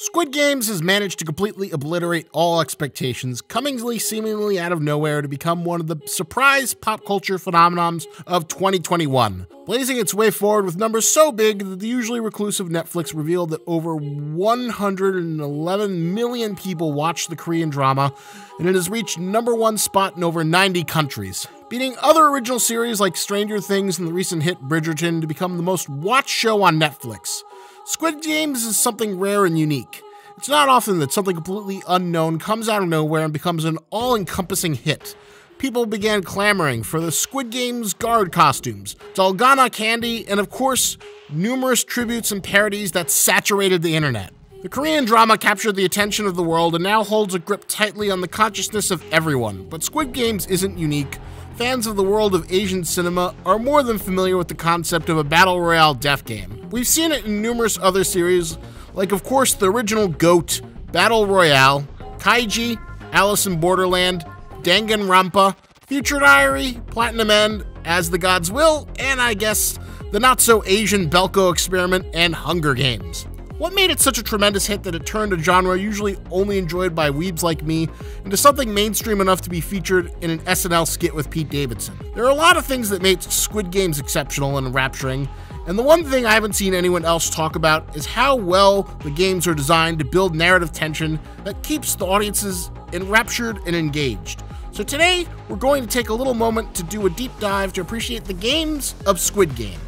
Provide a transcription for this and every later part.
Squid Games has managed to completely obliterate all expectations, coming seemingly out of nowhere to become one of the surprise pop culture phenomenons of 2021, blazing its way forward with numbers so big that the usually reclusive Netflix revealed that over 111 million people watched the Korean drama, and it has reached number one spot in over 90 countries, beating other original series like Stranger Things and the recent hit Bridgerton to become the most watched show on Netflix. Squid Games is something rare and unique. It's not often that something completely unknown comes out of nowhere and becomes an all encompassing hit. People began clamoring for the Squid Games guard costumes, Dalgona candy, and of course, numerous tributes and parodies that saturated the internet. The Korean drama captured the attention of the world and now holds a grip tightly on the consciousness of everyone. But Squid Games isn't unique. Fans of the world of Asian cinema are more than familiar with the concept of a battle royale death game. We've seen it in numerous other series, like, of course, the original GOAT, Battle Royale, Kaiji, Alice in Borderland, Danganronpa, Future Diary, Platinum End, As the Gods Will, and I guess the not so Asian Belko experiment and Hunger Games. What made it such a tremendous hit that it turned a genre usually only enjoyed by weebs like me into something mainstream enough to be featured in an SNL skit with Pete Davidson? There are a lot of things that made Squid Games exceptional and enrapturing, and the one thing I haven't seen anyone else talk about is how well the games are designed to build narrative tension that keeps the audiences enraptured and engaged. So today, we're going to take a little moment to do a deep dive to appreciate the games of Squid Game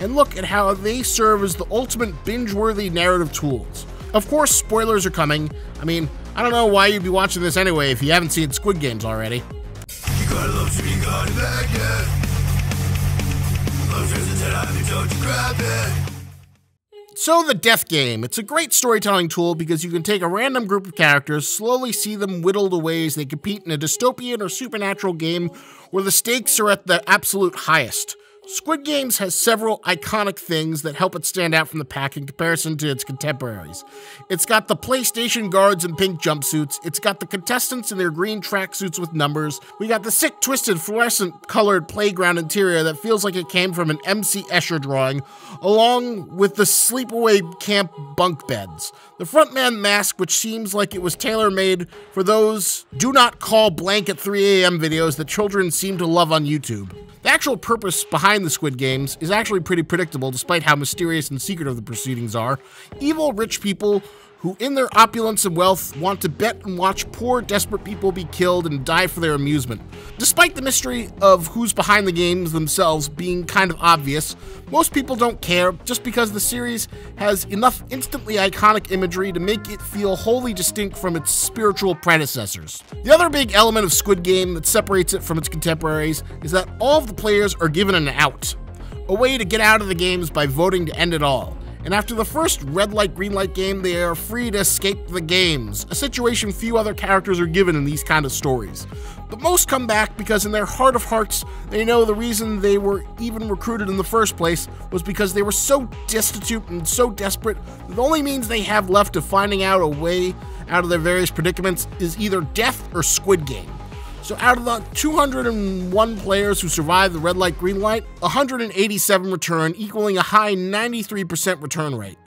and look at how they serve as the ultimate binge-worthy narrative tools. Of course, spoilers are coming. I mean, I don't know why you'd be watching this anyway if you haven't seen Squid Games already. So, the Death Game. It's a great storytelling tool because you can take a random group of characters, slowly see them whittled away as they compete in a dystopian or supernatural game where the stakes are at the absolute highest. Squid Games has several iconic things that help it stand out from the pack in comparison to its contemporaries. It's got the PlayStation guards in pink jumpsuits, it's got the contestants in their green tracksuits with numbers, we got the sick, twisted, fluorescent colored playground interior that feels like it came from an MC Escher drawing, along with the sleepaway camp bunk beds. The frontman mask, which seems like it was tailor made for those do not call blank at 3 a.m. videos that children seem to love on YouTube. The actual purpose behind the Squid Games is actually pretty predictable despite how mysterious and secretive the proceedings are. Evil rich people who, in their opulence and wealth, want to bet and watch poor, desperate people be killed and die for their amusement. Despite the mystery of who's behind the games themselves being kind of obvious, most people don't care just because the series has enough instantly iconic imagery to make it feel wholly distinct from its spiritual predecessors. The other big element of Squid Game that separates it from its contemporaries is that all of the players are given an out, a way to get out of the games by voting to end it all and after the first red light, green light game, they are free to escape the games, a situation few other characters are given in these kind of stories. But most come back because in their heart of hearts, they know the reason they were even recruited in the first place was because they were so destitute and so desperate that the only means they have left of finding out a way out of their various predicaments is either death or Squid Game. So out of the 201 players who survived the red light, green light, 187 return, equaling a high 93% return rate.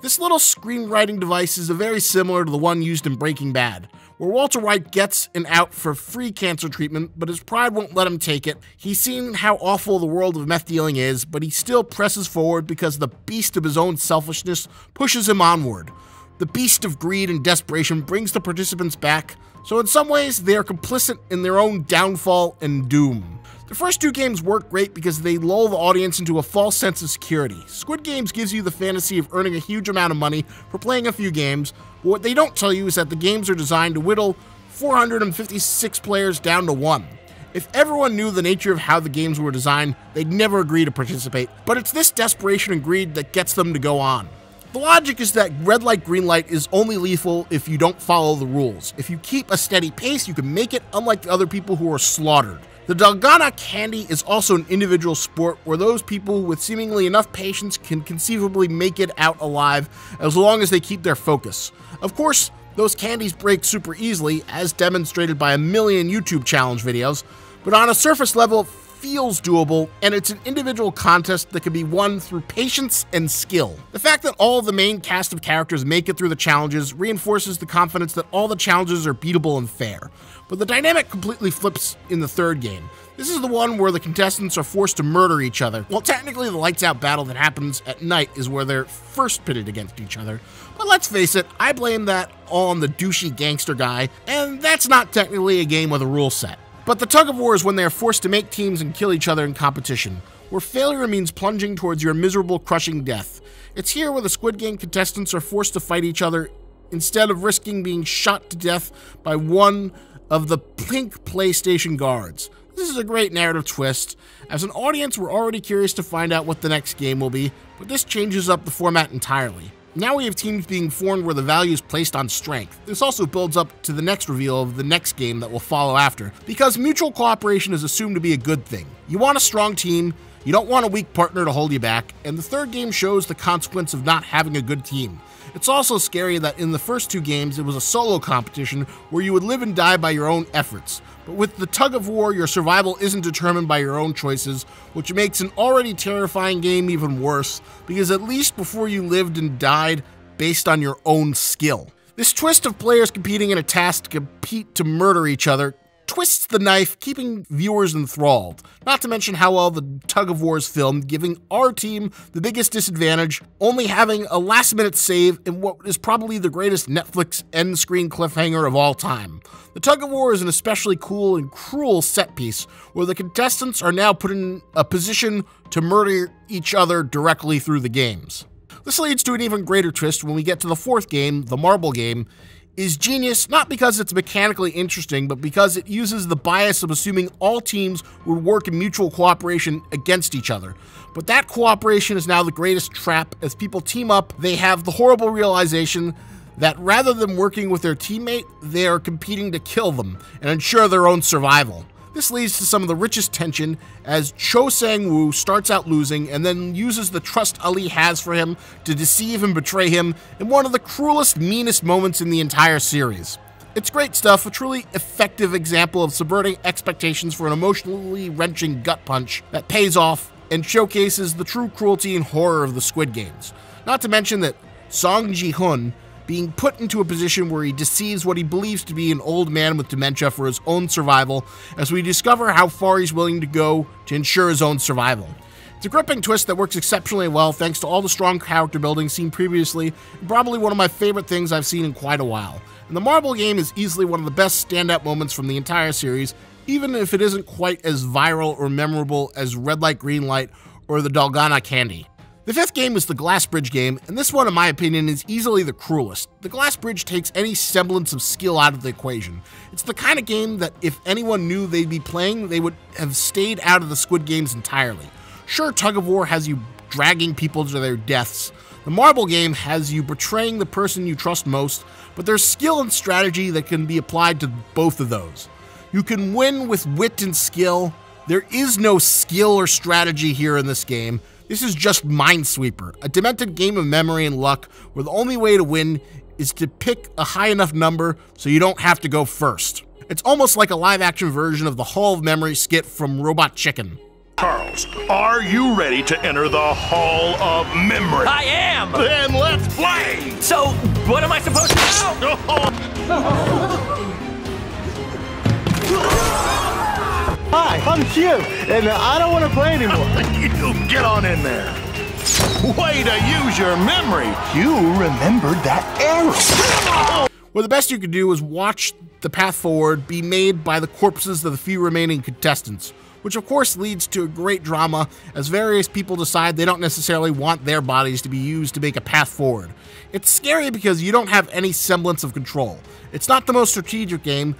This little screenwriting device is very similar to the one used in Breaking Bad, where Walter White gets an out for free cancer treatment, but his pride won't let him take it. He's seen how awful the world of meth dealing is, but he still presses forward because the beast of his own selfishness pushes him onward. The beast of greed and desperation brings the participants back, so in some ways, they are complicit in their own downfall and doom. The first two games work great because they lull the audience into a false sense of security. Squid Games gives you the fantasy of earning a huge amount of money for playing a few games, but what they don't tell you is that the games are designed to whittle 456 players down to one. If everyone knew the nature of how the games were designed, they'd never agree to participate, but it's this desperation and greed that gets them to go on. The logic is that red light, green light is only lethal if you don't follow the rules. If you keep a steady pace, you can make it, unlike the other people who are slaughtered. The Dalgona candy is also an individual sport where those people with seemingly enough patience can conceivably make it out alive as long as they keep their focus. Of course, those candies break super easily, as demonstrated by a million YouTube challenge videos, but on a surface level, feels doable, and it's an individual contest that can be won through patience and skill. The fact that all the main cast of characters make it through the challenges reinforces the confidence that all the challenges are beatable and fair. But the dynamic completely flips in the third game. This is the one where the contestants are forced to murder each other. Well, technically, the lights out battle that happens at night is where they're first pitted against each other. But let's face it, I blame that all on the douchey gangster guy, and that's not technically a game with a rule set. But the tug of war is when they are forced to make teams and kill each other in competition, where failure means plunging towards your miserable, crushing death. It's here where the Squid Game contestants are forced to fight each other instead of risking being shot to death by one of the pink PlayStation guards. This is a great narrative twist. As an audience, we're already curious to find out what the next game will be, but this changes up the format entirely. Now we have teams being formed where the value is placed on strength. This also builds up to the next reveal of the next game that will follow after, because mutual cooperation is assumed to be a good thing. You want a strong team, you don't want a weak partner to hold you back, and the third game shows the consequence of not having a good team. It's also scary that in the first two games, it was a solo competition where you would live and die by your own efforts. But with the tug of war, your survival isn't determined by your own choices, which makes an already terrifying game even worse, because at least before you lived and died based on your own skill. This twist of players competing in a task to compete to murder each other twists the knife, keeping viewers enthralled. Not to mention how well the tug of war is filmed, giving our team the biggest disadvantage, only having a last minute save in what is probably the greatest Netflix end screen cliffhanger of all time. The tug of war is an especially cool and cruel set piece where the contestants are now put in a position to murder each other directly through the games. This leads to an even greater twist when we get to the fourth game, the marble game, is genius not because it's mechanically interesting, but because it uses the bias of assuming all teams would work in mutual cooperation against each other. But that cooperation is now the greatest trap. As people team up, they have the horrible realization that rather than working with their teammate, they are competing to kill them and ensure their own survival. This leads to some of the richest tension as Cho Sang Woo starts out losing and then uses the trust Ali has for him to deceive and betray him in one of the cruelest, meanest moments in the entire series. It's great stuff, a truly effective example of subverting expectations for an emotionally wrenching gut punch that pays off and showcases the true cruelty and horror of the Squid Games. Not to mention that Song Ji Hoon being put into a position where he deceives what he believes to be an old man with dementia for his own survival, as we discover how far he's willing to go to ensure his own survival. It's a gripping twist that works exceptionally well thanks to all the strong character building seen previously, and probably one of my favorite things I've seen in quite a while. And the Marble game is easily one of the best standout moments from the entire series, even if it isn't quite as viral or memorable as Red Light Green Light or the Dalgona Candy. The fifth game is the Glass Bridge game, and this one, in my opinion, is easily the cruelest. The Glass Bridge takes any semblance of skill out of the equation. It's the kind of game that if anyone knew they'd be playing, they would have stayed out of the Squid Games entirely. Sure, Tug of War has you dragging people to their deaths. The Marble game has you betraying the person you trust most, but there's skill and strategy that can be applied to both of those. You can win with wit and skill. There is no skill or strategy here in this game. This is just Minesweeper, a demented game of memory and luck where the only way to win is to pick a high enough number so you don't have to go first. It's almost like a live action version of the Hall of Memory skit from Robot Chicken. Charles, are you ready to enter the Hall of Memory? I am! Then let's play! So, what am I supposed to do? I'm Q, and I don't want to play anymore. you get on in there. Way to use your memory. You remembered that arrow. Well, the best you could do is watch the path forward be made by the corpses of the few remaining contestants, which of course leads to a great drama as various people decide they don't necessarily want their bodies to be used to make a path forward. It's scary because you don't have any semblance of control. It's not the most strategic game,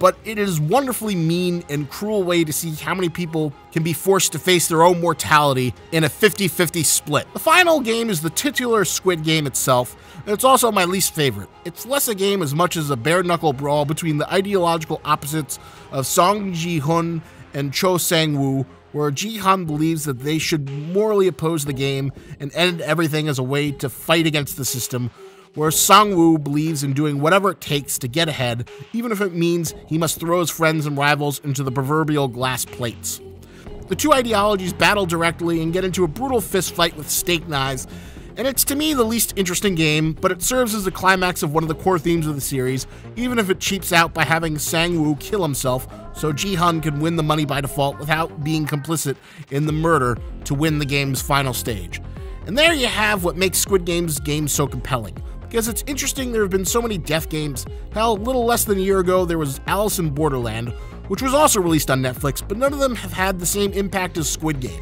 but it is wonderfully mean and cruel way to see how many people can be forced to face their own mortality in a 50-50 split. The final game is the titular Squid Game itself, and it's also my least favorite. It's less a game as much as a bare-knuckle brawl between the ideological opposites of Song Ji-hun and Cho Sang-woo, where Ji-hun believes that they should morally oppose the game and end everything as a way to fight against the system, where Sang-woo believes in doing whatever it takes to get ahead, even if it means he must throw his friends and rivals into the proverbial glass plates. The two ideologies battle directly and get into a brutal fist fight with steak knives, and it's to me the least interesting game, but it serves as the climax of one of the core themes of the series, even if it cheaps out by having Sang-woo kill himself so Ji-hun can win the money by default without being complicit in the murder to win the game's final stage. And there you have what makes Squid Game's game so compelling. Because it's interesting there have been so many death games. Hell, little less than a year ago, there was Alice in Borderland, which was also released on Netflix, but none of them have had the same impact as Squid Game.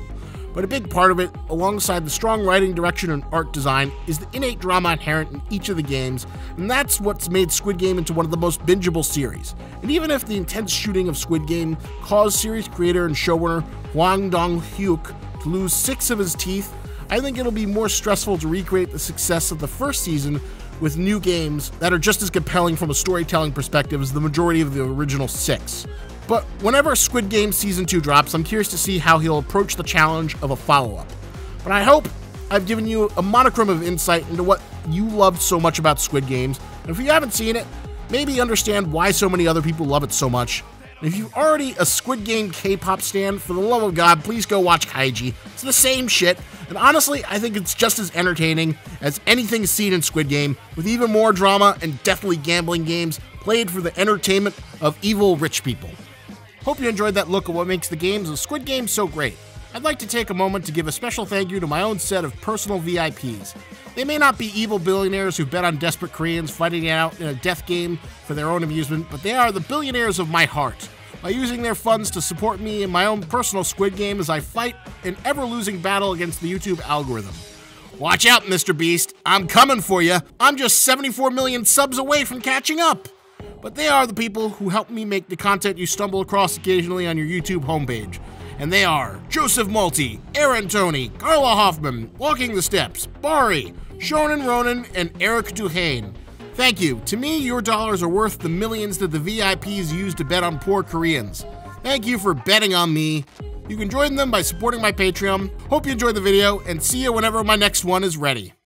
But a big part of it, alongside the strong writing, direction, and art design, is the innate drama inherent in each of the games, and that's what's made Squid Game into one of the most bingeable series. And even if the intense shooting of Squid Game caused series creator and showrunner Hwang Dong-hyuk to lose six of his teeth, I think it'll be more stressful to recreate the success of the first season with new games that are just as compelling from a storytelling perspective as the majority of the original six. But whenever Squid Game Season 2 drops, I'm curious to see how he'll approach the challenge of a follow up. But I hope I've given you a monochrome of insight into what you loved so much about Squid Games. And if you haven't seen it, maybe understand why so many other people love it so much. And if you're already a Squid Game K pop stan, for the love of God, please go watch Kaiji. It's the same shit, and honestly, I think it's just as entertaining as anything seen in Squid Game, with even more drama and deathly gambling games played for the entertainment of evil rich people. Hope you enjoyed that look at what makes the games of Squid Game so great. I'd like to take a moment to give a special thank you to my own set of personal VIPs. They may not be evil billionaires who bet on desperate Koreans fighting it out in a death game for their own amusement, but they are the billionaires of my heart. By using their funds to support me in my own personal Squid Game as I fight an ever losing battle against the YouTube algorithm. Watch out, Mr. Beast. I'm coming for you. I'm just 74 million subs away from catching up but they are the people who help me make the content you stumble across occasionally on your YouTube homepage. And they are Joseph Malty, Aaron Tony, Carla Hoffman, Walking the Steps, Bari, Shonen Ronan, and Eric Duhane. Thank you. To me, your dollars are worth the millions that the VIPs use to bet on poor Koreans. Thank you for betting on me. You can join them by supporting my Patreon. Hope you enjoyed the video, and see you whenever my next one is ready.